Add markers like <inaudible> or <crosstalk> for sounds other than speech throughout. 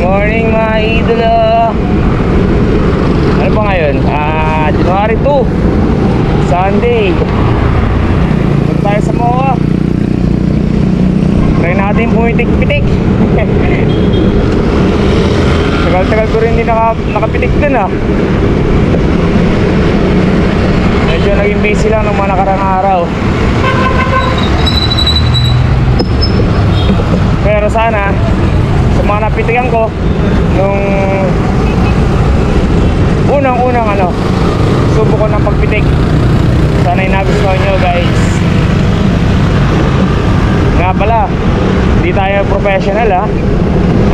Morning mga idolo Ano pa ngayon? Ah, January 2 Sunday. Punta tayo sa MOA. Try natin pumitik-pitik. <laughs> Tagal-tagal ko rin hindi naka, nakapitik dun ah. Medyo naging busy lang ng mga nakarang araw Pero sana Sa mga napitikan ko Nung Unang-unang ano Subo ko ng pagpitik. Sana nagustuhan nyo guys. Nga pala Hindi tayo professional ha?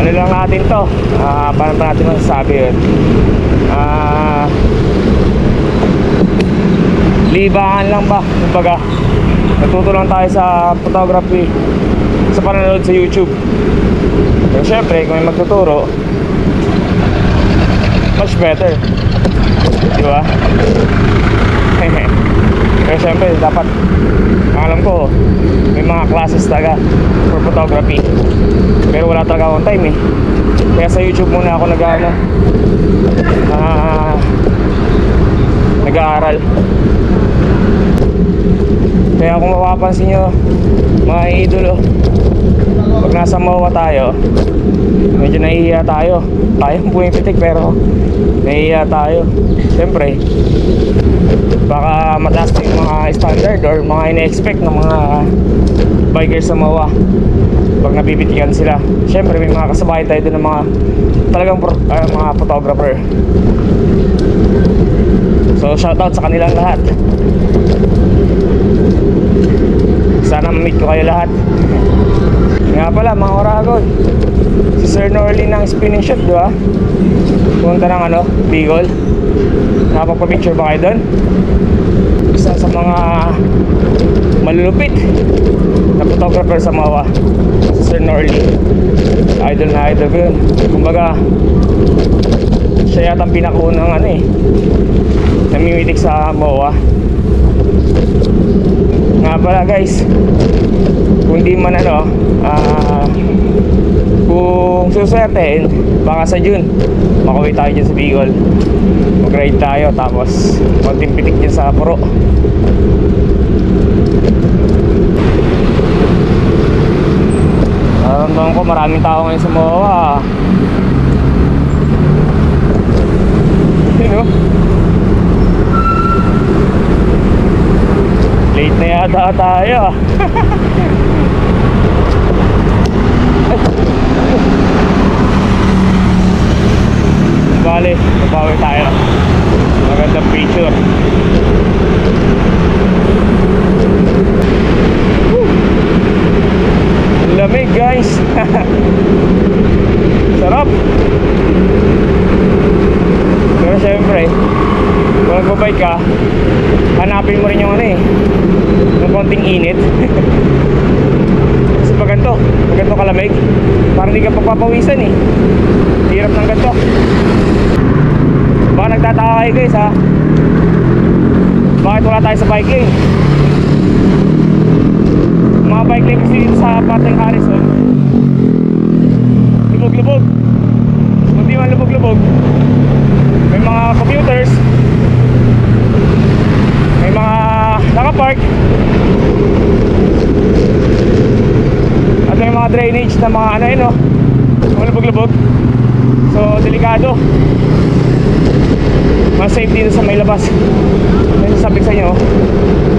Ano lang natin to? Ah, Paano pa natin masasabi yun? Ah libangan lang ba? Kumbaga natuto lang tayo sa photography sa panonood sa YouTube. Pero syempre kung may magtuturo much better. Di ba? <laughs> Pero syempre dapat alam ko may mga classes talaga for photography. Pero wala talaga akong time eh. Kaya sa YouTube muna ako nag ano ah nag-aaral kaya kung mapapansin nyo mga idolo pag nasa MOA tayo medyo nahihiya tayo. Tayong pumipitik pero nahihiya tayo. Siyempre baka mataas na yung mga standard or mga ina-expect ng mga bikers sa MOA pag nabibitikan sila. Siyempre may mga kasabay tayo doon ng mga talagang pro, ah, mga photographer. So shoutout sa kanilang lahat sana ma-meet ko kayo lahat. Nga pala mga oragon. Si Sir Norley ng spinning shot di ba? Punta ng ano Bicol. Nakapagpa-picture ba kayo doon? Isa sa mga malulupit na photographer sa MAWA si Sir Norley. Idol na idol ko yun. Kumbaga siya yata ang pinakunang ano eh namimitik sa MOA nga pala guys. Kung di man ano ah kung suswertein baka sa June makauwi tayo dyan sa Bicol. Mag ride tayo tapos konting pitik dyan sa Puro. Nararamdaman ko maraming tao ngayon sa MOA Yun oh Yata tayo. <laughs> Bale, mabawi tayo. Magandang picture. Lamig guys. <laughs> Sarap. Pero syempre, kung nagbabike ka, hanapin mo rin yung ano eh, konting init. Ganito, pag ganito kalamig, parang hindi ka papapawisan eh. Hirap ng ganito. Baka nagtataka kayo guys ha. Bakit wala tayo sa bike lane? Mga bike lane kasi dito sa parteng Harrison, lubog-lubog. Kung di man lubog-lubog, may mga commuters may mga nakapark at may mga drainage na mga ano yun no mga lubog-lubog. So delikado. Mas safe dito sa may labas. May sabi sa inyo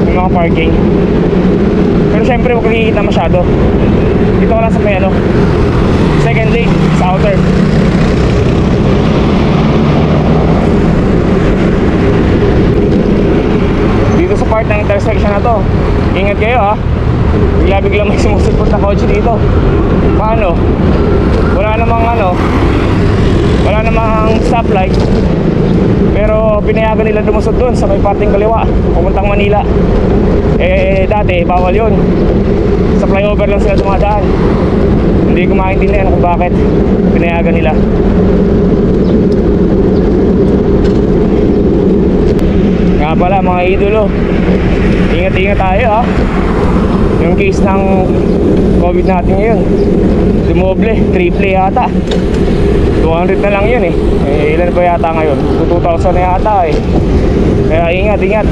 may mga parking. Pero syempre huwag kikita masyado. Dito ka lang sa may ano second lane sa outer dito sa part ng intersection na to. Ingat kayo ha? Bigla bigla may sumusupot na kotse dito. Paano? Wala namang ano wala namang stoplight. Pero pinayagan nila lumusot doon sa may parting kaliwa pupuntang Manila. Eh dati bawal yon sa flyover lang sila dumadaan. Hindi ko maintindihan kung bakit pinayagan nila pala mga idolo ingat ingat tayo ha Yung case ng COVID natin ngayon, dumoble, triple yata. 200 na lang yun eh. eh ilan ba yata ngayon? 2,000 na yata eh. Kaya ingat, ingat.